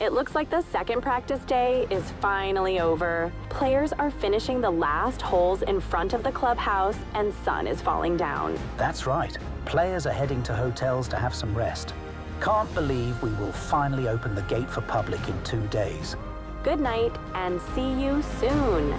It looks like the second practice day is finally over. Players are finishing the last holes in front of the clubhouse and sun is falling down. That's right. Players are heading to hotels to have some rest. Can't believe we will finally open the gate for public in two days. Good night and see you soon.